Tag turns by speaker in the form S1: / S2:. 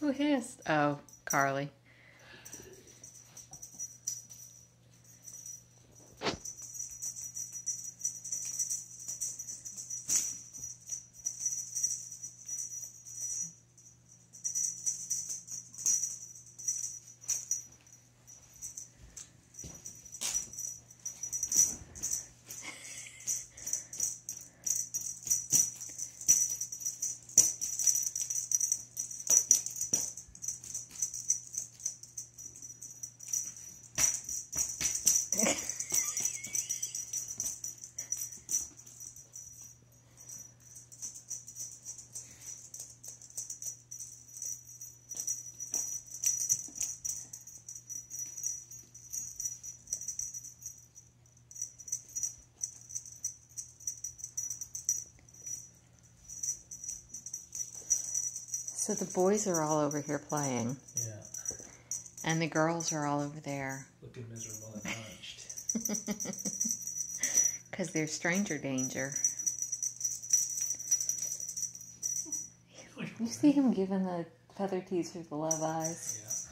S1: Who hissed? Oh, Carli. So the boys are all over here playing,
S2: Yeah.
S1: And the girls are all over there
S2: Looking miserable and hunched.
S1: because they're stranger danger. You see him giving the feather teaser the love eyes.